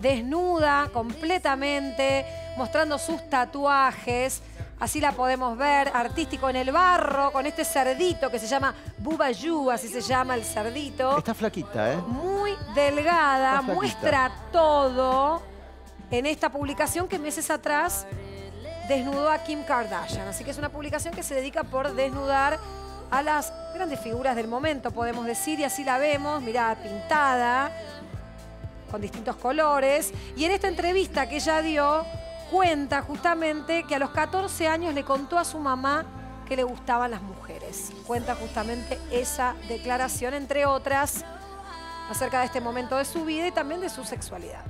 desnuda completamente, mostrando sus tatuajes. Así la podemos ver, artístico en el barro, con este cerdito que se llama Bubayú, así se llama el cerdito. Está flaquita, ¿eh? Muy delgada, muestra todo en esta publicación que meses atrás desnudó a Kim Kardashian. Así que es una publicación que se dedica por desnudar a las grandes figuras del momento, podemos decir, y así la vemos, mirá, pintada, con distintos colores. Y en esta entrevista que ella dio, cuenta justamente que a los 14 años le contó a su mamá que le gustaban las mujeres. Cuenta justamente esa declaración, entre otras, acerca de este momento de su vida y también de su sexualidad.